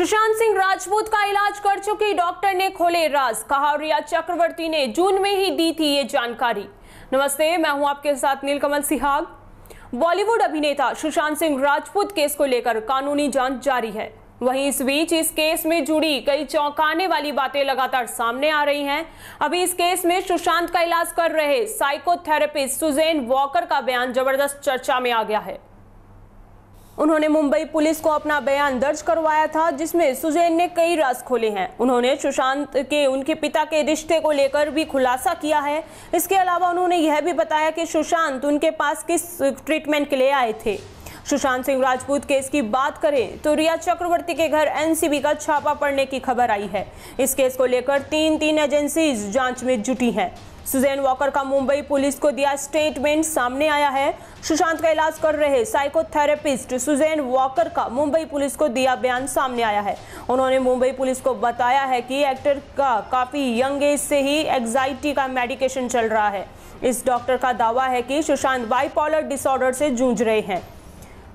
सुशांत सिंह राजपूत का इलाज कर चुकी डॉक्टर ने खोले राज। कहा रिया चक्रवर्ती ने जून में ही दी थी ये जानकारी। नमस्ते, मैं हूँ आपके साथ नीलकमल सिहाग। बॉलीवुड अभिनेता सुशांत सिंह राजपूत केस को लेकर कानूनी जाँच जारी है। वहीं इस बीच इस केस में जुड़ी कई चौंकाने वाली बातें लगातार सामने आ रही हैं। अभी इस केस में सुशांत का इलाज कर रहे साइकोथेरेपिस्ट सुजेन वॉकर का बयान ज़बरदस्त चर्चा में आ गया है। उन्होंने मुंबई पुलिस को अपना बयान दर्ज करवाया था, जिसमें सुजैन ने कई राज खोले हैं। उन्होंने सुशांत के, उनके पिता के रिश्ते को लेकर भी खुलासा किया है। इसके अलावा उन्होंने यह भी बताया कि सुशांत उनके पास किस ट्रीटमेंट के लिए आए थे। सुशांत सिंह राजपूत केस की बात करें तो रिया चक्रवर्ती के घर एनसीबी का छापा पड़ने की खबर आई है। इस केस को लेकर तीन तीन एजेंसीज जाँच में जुटी हैं। सुजैन वॉकर का मुंबई पुलिस को दिया स्टेटमेंट सामने आया है। सुशांत का इलाज कर रहे साइकोथेरेपिस्ट सुजैन वॉकर का मुंबई पुलिस को दिया बयान सामने आया है। उन्होंने मुंबई पुलिस को बताया है कि एक्टर का काफ़ी यंग एज से ही एग्जाइटी का मेडिकेशन चल रहा है। इस डॉक्टर का दावा है कि सुशांत बाइपोलर डिसऑर्डर से जूझ रहे हैं।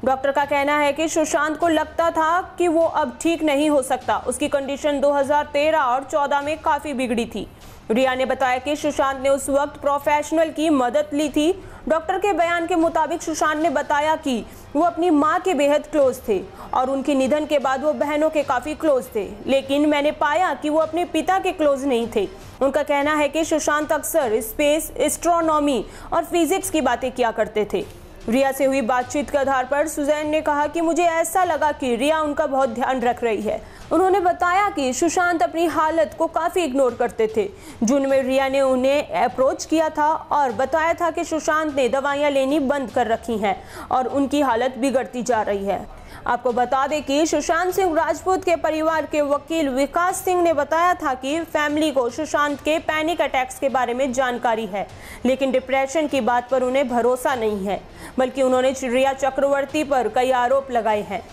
डॉक्टर का कहना है कि सुशांत को लगता था कि वो अब ठीक नहीं हो सकता। उसकी कंडीशन 2013 और 14 में काफ़ी बिगड़ी थी। रिया ने बताया कि सुशांत ने उस वक्त प्रोफेशनल की मदद ली थी। डॉक्टर के बयान के मुताबिक सुशांत ने बताया कि वो अपनी माँ के बेहद क्लोज थे और उनके निधन के बाद वो बहनों के काफ़ी क्लोज थे। लेकिन मैंने पाया कि वो अपने पिता के क्लोज नहीं थे। उनका कहना है कि सुशांत अक्सर स्पेस एस्ट्रोनॉमी और फिजिक्स की बातें किया करते थे। रिया से हुई बातचीत के आधार पर सुजैन ने कहा कि मुझे ऐसा लगा कि रिया उनका बहुत ध्यान रख रही है। उन्होंने बताया कि सुशांत अपनी हालत को काफ़ी इग्नोर करते थे। जून में रिया ने उन्हें अप्रोच किया था और बताया था कि सुशांत ने दवाइयाँ लेनी बंद कर रखी हैं और उनकी हालत बिगड़ती जा रही है। आपको बता दें कि सुशांत सिंह राजपूत के परिवार के वकील विकास सिंह ने बताया था कि फैमिली को सुशांत के पैनिक अटैक्स के बारे में जानकारी है, लेकिन डिप्रेशन की बात पर उन्हें भरोसा नहीं है, बल्कि उन्होंने रिया चक्रवर्ती पर कई आरोप लगाए हैं।